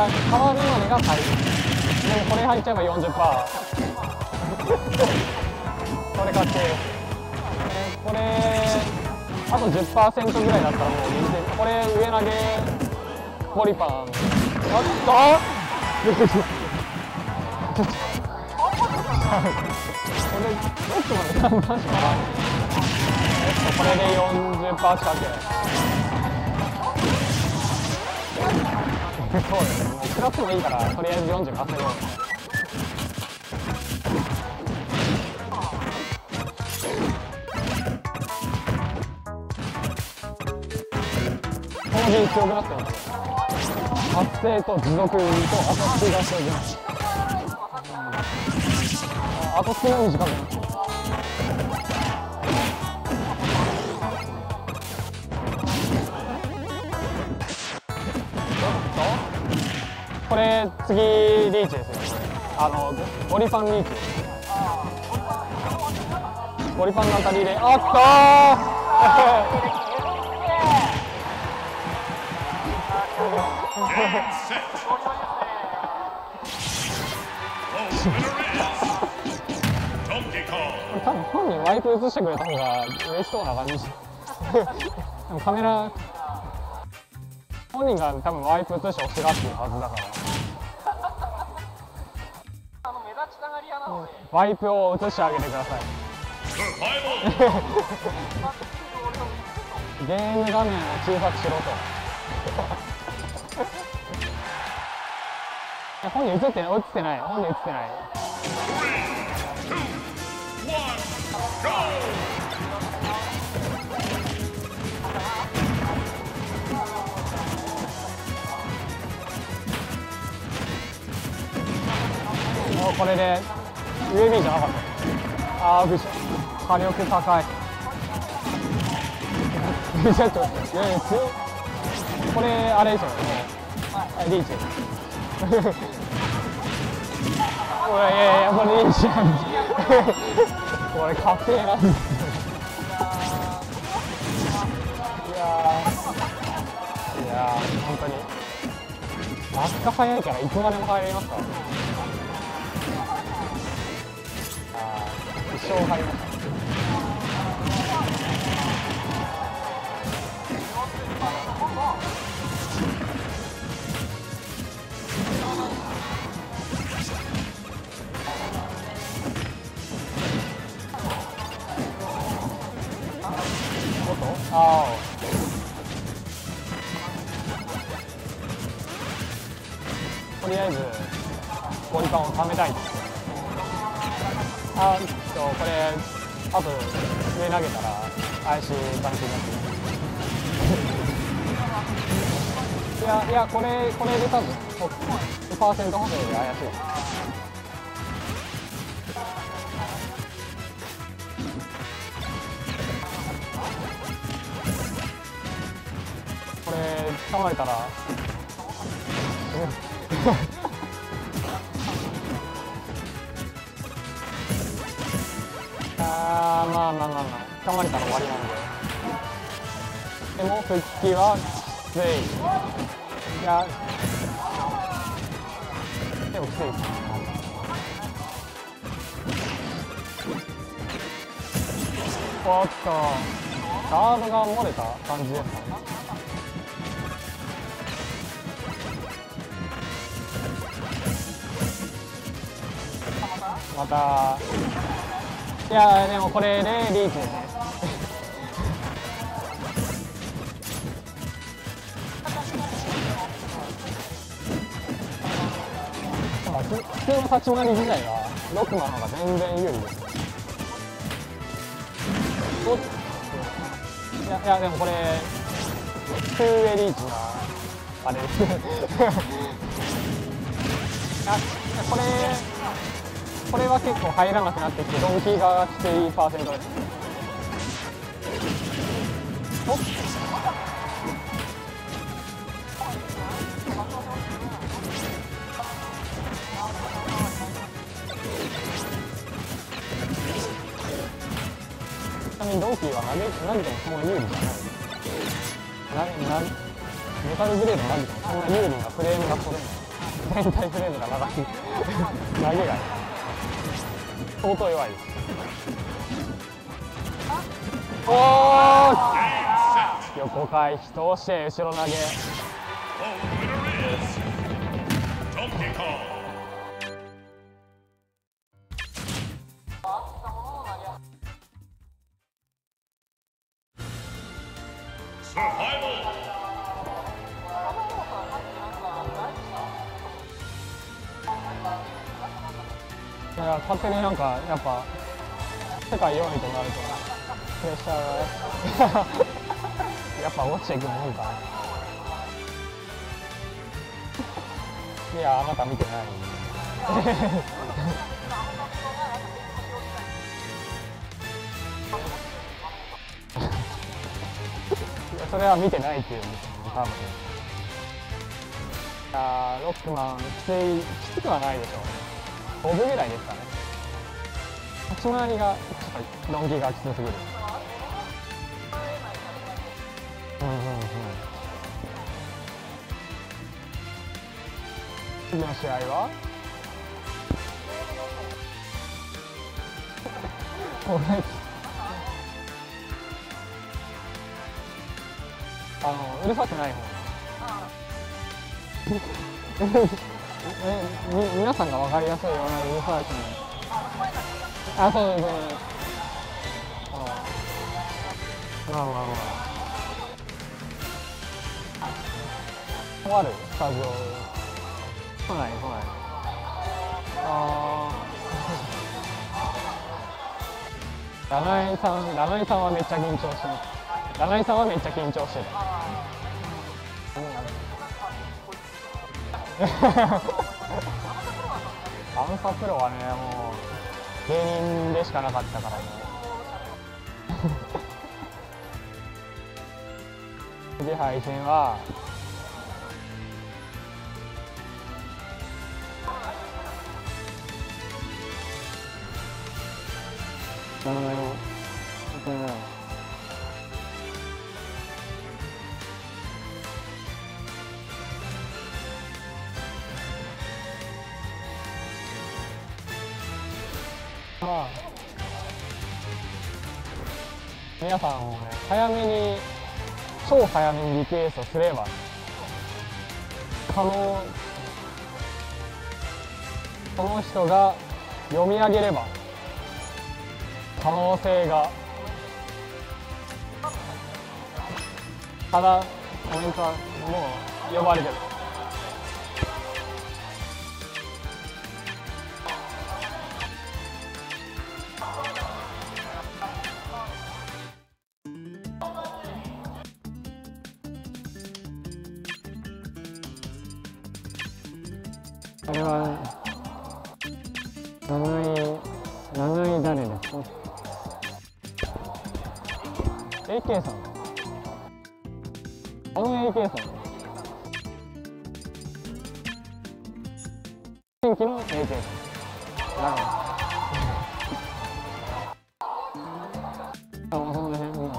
が変わるまでが最後。でもこれ入っちゃえば40%。これ買って、えーこれ、あと10%ぐらいだったらもう全然、これ上投げ、ポリパン。あったびっくりしたこれ、ちょっと待って、看板しかない。これで40%近く。そうです。ね、もう食らってもいいから、とりあえず40稼ごう。この陣強くなってます。発生と持続とアタックが生じます。あと少ない短くなこれ次リーチですよあのゴリパンリーチゴリパンの当たりであったー Game, set. The winner is Donkey Kong. 多分本人ワイプ映してくれた方が嬉しそうな感じでもカメラ本人が多分ワイプ映してほしがってるはずだからワイプを映してあげてください. ゲーム画面を小さくしろと 本人映ってない映ってない本人映ってない!もうこれで UAB じゃなかったああびっくりした火力高いちょっといやいや強これあれでしょもうはいリーチこれいやいやこれリーチなんこれ確定なんですいやいや本当に落下早いからいつまでも入りますからー一生入りましたおっとああとりあえずゴリパンを貯めたいですあえっとこれあと上投げたら怪しい感じになってるいやいやこれこれで多分パーセント補正で怪しいこれ掴まれたら。あーまれたら終わりなんででも復帰はきついいやでもきついおっとガードが漏れた感じですかねまた。いやでもこれでリーチですねまあ普通の立ち回り自体がロックの方が全然有利ですおっいやいやでもこれツーウェリーチがあれですあこれこれは結構入らなくなってきてドンキーがきついパーセントです。おっちなみにドンキーは投げ投げてもそんな有利じゃない。ななメタルブレード投げてもそんな有利なフレームが取れない全体フレームが長い。投げが相当弱いです。おー。Game set. 横回避通して後ろ投げ。プレッシャーがやっぱ落ちていくもんか。いやあなた見てない。いやそれは見てないっていうんですよね多分。いやーロックマンきついきつくはないでしょ。う5分ぐらいですかね。立ち回りがちょっとドンキがきつすぎる。次の試合は。これあのうるさくない方。えみ皆さんが分かりやすいようなうるさくないあそうですねああまあまあまあとあるスタジオ来ない来ない。ああ七井さん七井さんはめっちゃ緊張してます。七井さんはめっちゃ緊張してたアンサプロはねもう芸人でしかなかったからね。次配信はうんうんまあ皆さんもね早めに超早めにリクエストすれば可能その人が読み上げれば可能性が。ただコメントはもう呼ばれてる。あの AK さん。天気の AK さなるほどあその辺うん。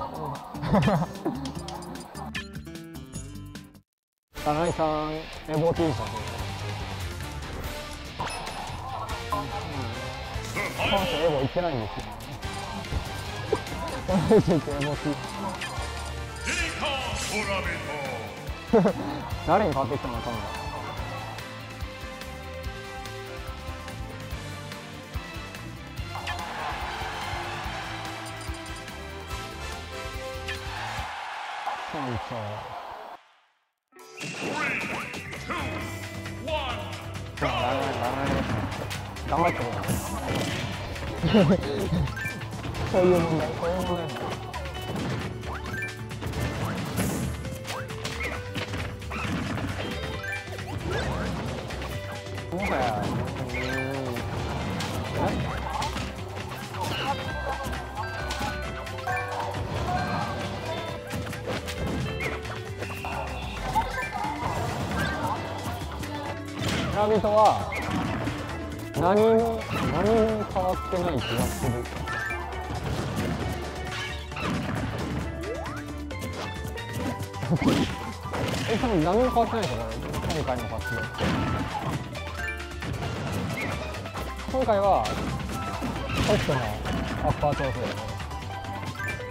金井さん。エボ T シャツこの人エボ行ってないん。ですよこの人行ってエボ T Diddy Kong Tournament. 誰に買ってきたのかな村長 Three, two, one, ダメダメ頑張ってるそう。いう問題そういう問題村人は何も何も変わってない気がするえ多分何も変わってないですよこれ今回の活動今回はトップのアッパー調整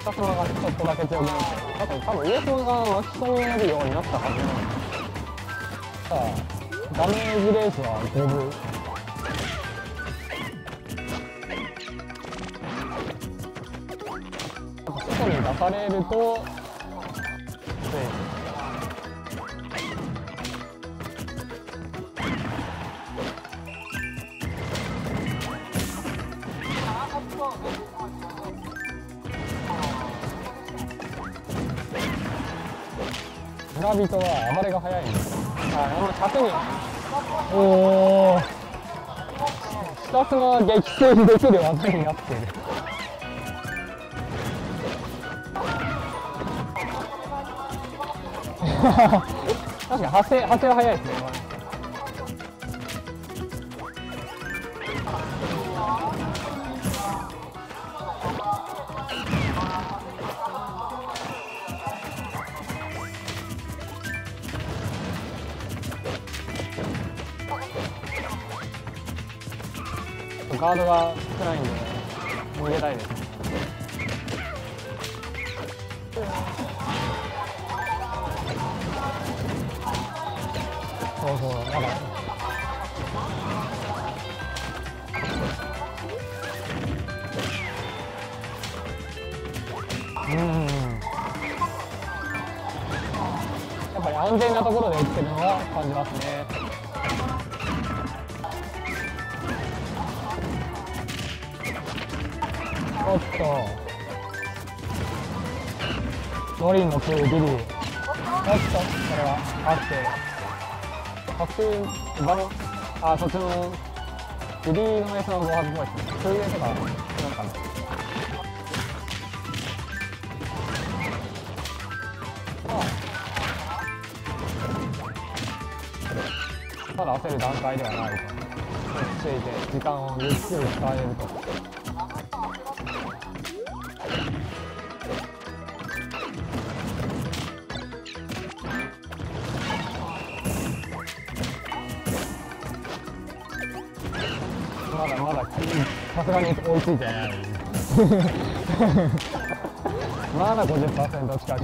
下様がちょっとだけ強くなってあと多分上様が巻き込めるようになったはずなんですさあダメージレースは5分外に出されるとセーフ村人は暴れが早いんです。あ今100人おおひたすら撃墜できる技になっている確かに発生発生は早いですガードが少ないんで逃げたいです。そうそうまだ。うん。やっぱり安全なところで打ってるのは感じますね。おっとノリンのプールビリおっとこれはあって確定バロあそっちのビリーの S の暴発ボイスそういうとかなんかねただ焦る段階ではないと。落ち着いて時間をゆっくり使えると。まだまださすがに追いついてないまだ50%近く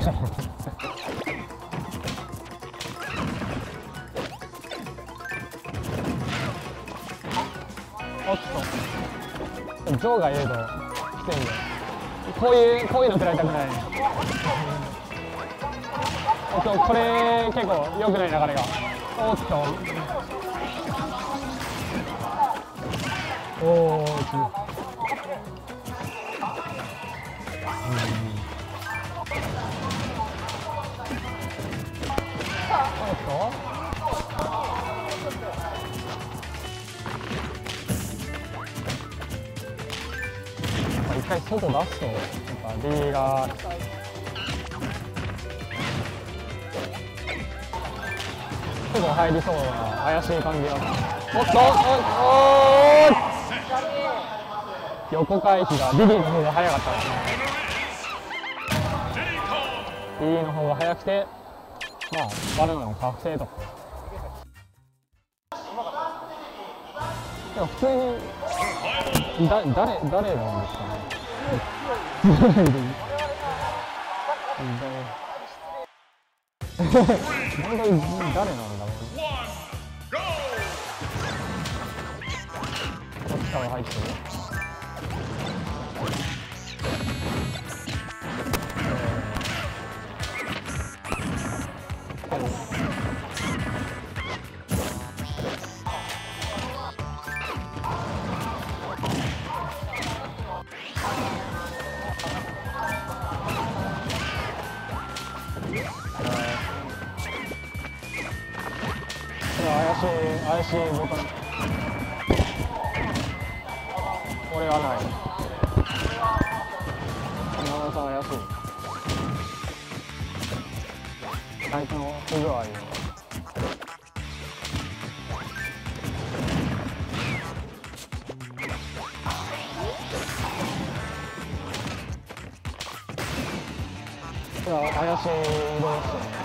おっとジョーがいるときついんでこういうこういうの食らいたくないおっとこれ結構良くない流れがおっとおおっと一回外出すとやっぱ D がすぐ入りそうな怪しい感じがおっとおっお横回避がリリーの方が早かったですね。リリーの方が早くてまあバナナの覚醒とでも普通にだ誰 誰なんですかね。誰本当に誰なんだろうこっちから入ってるこれはない。長さ怪しい。相手の不具合をいや怪しい動してね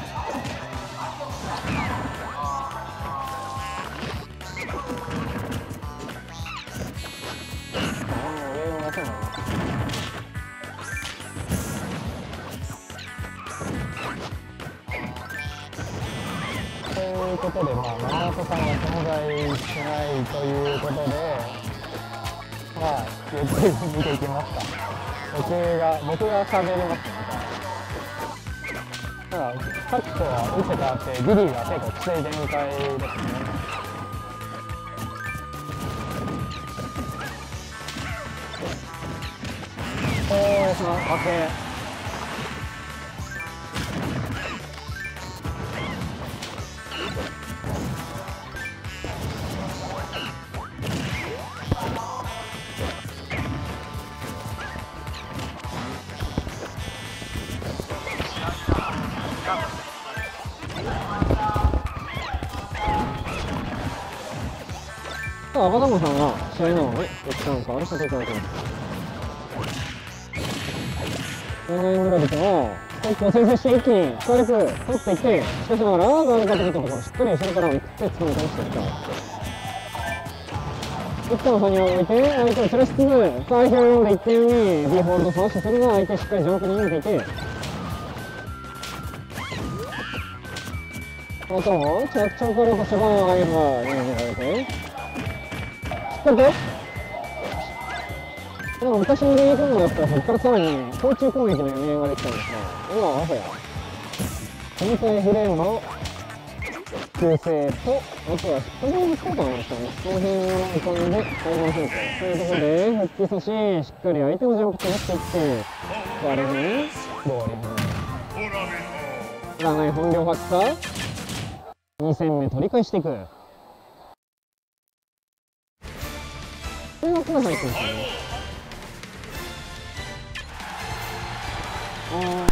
が存在しないということで、まあ、ゆっくり見ていきますか。僕が、僕が喋りますね、じゃあ。ただ、さっきとは打って変わって、ビリーが結構きつい展開ですね。おー、その負あ、赤玉さんは試合なので、一旦変わらせていただきます。長い村人は、ストップを先制して一気にストライク取っていって、しかしながら、ガードかけてきたところ、しっかり後ろから追いついて掴み返していった。一旦差に置いて、相手を吊らしつつ、さあ、表読んでいったように、ビーホールドファーストするが、相手しっかり上空に逃げていて、あとは、着々力してバーンを上げるが、逃げられて、しっかりと、でも昔のリーグのやったらそこからさらに空中攻撃の余裕ができたんですが、今はアホや。展開フレームの修正と、あとはスプリング効果なんですよね。その辺を浮かんで対応すると。というところで、復帰阻止、しっかり相手の上空にしていって、割れずに、ボールに。Tournament 占い本領発揮2戦目取り返していくこれがこの入ってますよねあー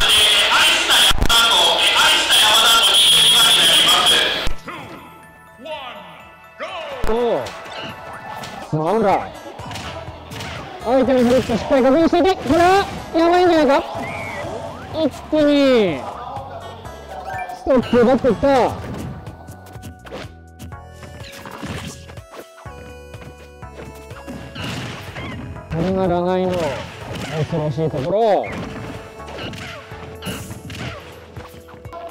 two, one, go! おスマウンダー相手のフリップしっかり確認していてこれはやばいんじゃないか一気にストップ奪っていった。これがラナイの？恐ろしいところ。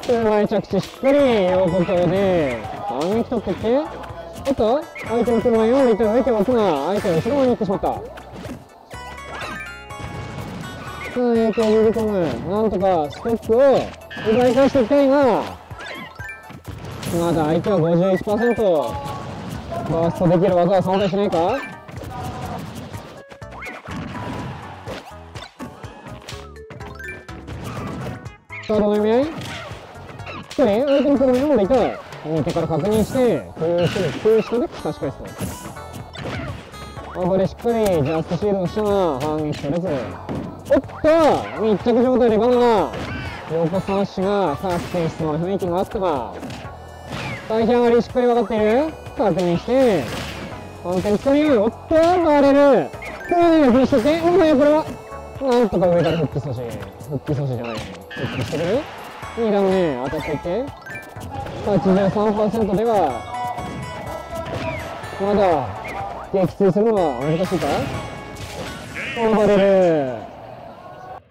手前着地しっかり。横強で。反撃取っていっておっと？相手の車を読んでいたが相手は奥が相手の後ろ側に行ってしまった。さあ影響を呼び込む。なんとかストップを奪い返していきたいがまだ相手は51%バーストできる技は存在しないか？カードの読み合い。一人相手の車を読んでい。た右手から確認して空してる空下で差し返すとこれしっかりジャストシールドしたが反撃取れずおっと密着状態でバナナ横差しがさあ選出の雰囲気があったが最初上がりしっかり分かってい。る確認して反転しっかりおっと回れるさあね振りしててもはやこれはなんとか？上か？ら復帰阻止復帰阻止じゃない復帰してくる2段目当たっていって83%ではまだ撃墜するのは難しいか頑張れる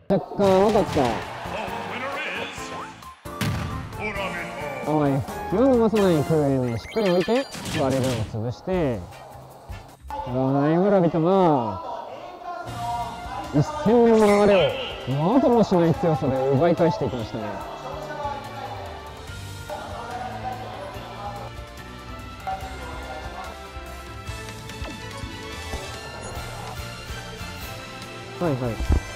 若干分かったおい今のまさない空へねしっかり置いてバレルを潰してライブラビとが一戦目の流れをまだもしない強さで奪い返していきましたね。はいはい。